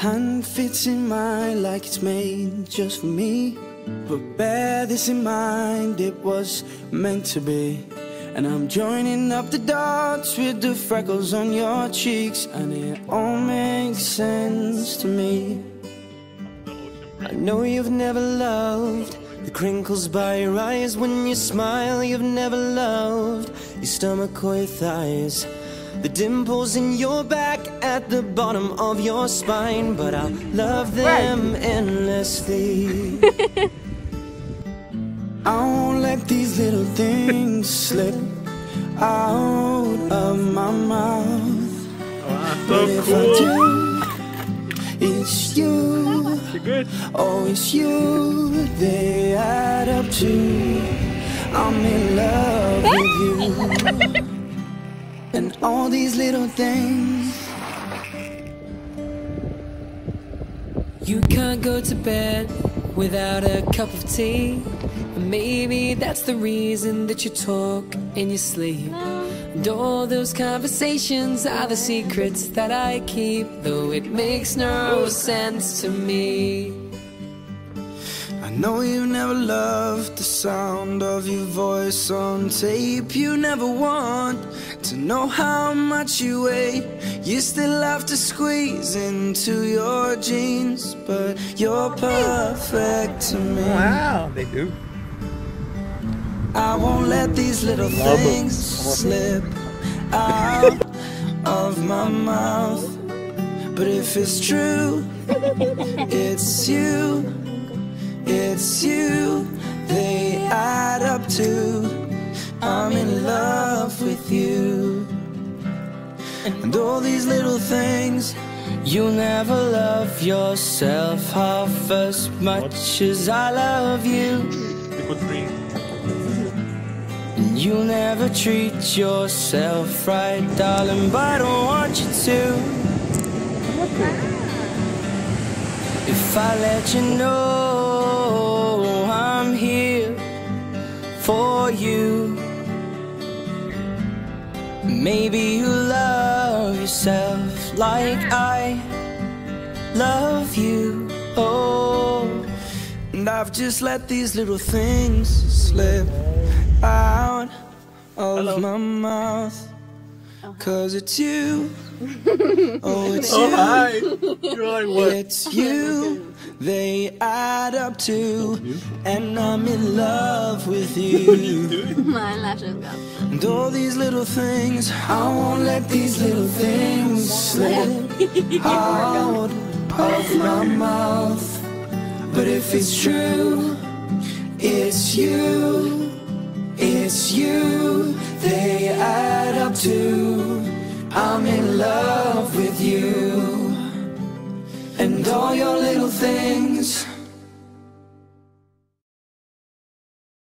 hand fits in mine like it's made just for me. But bear this in mind, it was meant to be. And I'm joining up the dots with the freckles on your cheeks, and it all makes sense to me. I know you've never loved the crinkles by your eyes when you smile. You've never loved your stomach or your thighs. The dimples in your back at the bottom of your spine, but I'll love them endlessly. I won't let these little things slip out of my mouth. Oh, wow, But so if I cool. do, it's you. Good. Oh, it's you. They add up to. I'm in love with you. And all these little things. You can't go to bed without a cup of tea. And maybe that's the reason that you talk in your sleep. And all those conversations are the secrets that I keep, though it makes no sense to me. I know you never loved the sound of your voice on tape. You never want to know how much you weigh. You still have to squeeze into your jeans, but you're perfect to me. Wow, they do. I won't let these little Love things slip out of my mouth. But if it's true, it's you, it's you. They add up to I'm in love with you. And all these little things, you'll never love yourself half as much as I love you. And You'll never treat yourself right, darling, but I don't want you to. If I let you know I'm here for you, maybe you love yourself like I love you. Oh, and I've just let these little things slip out of my mouth. Uh-huh. Cause it's you. oh, it's oh, you. hi. You're like, what? It's you. They add up to. And I'm in love with you. My lashes go. And all these little things, I won't let these little things slip out of my mouth. But if it's true, it's you. It's you. They add up to, I'm in love with you. And all your little things,